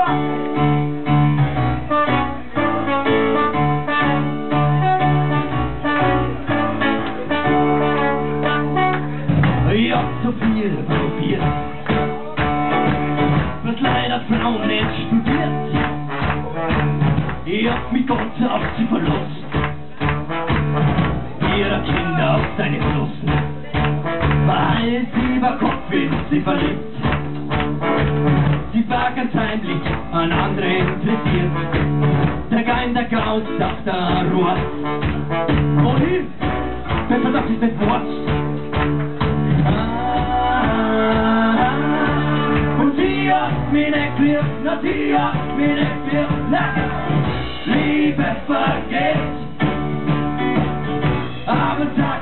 Ich hab so viel probiert, was leider Frauen nicht studiert. Ich hab mich ganz auf sie verlassen, ihre Kinder auf seine Flossen. War Hals über Kopf in sie verliebt. Sie war ganz heimlich an andere interessiert. Der Gein, der Gaut, sagt der Ruhr. Wohin? Besser das ist nicht Wort. Und mich nicht geliebt, na nicht geliebt, na Liebe vergeht. Aber sag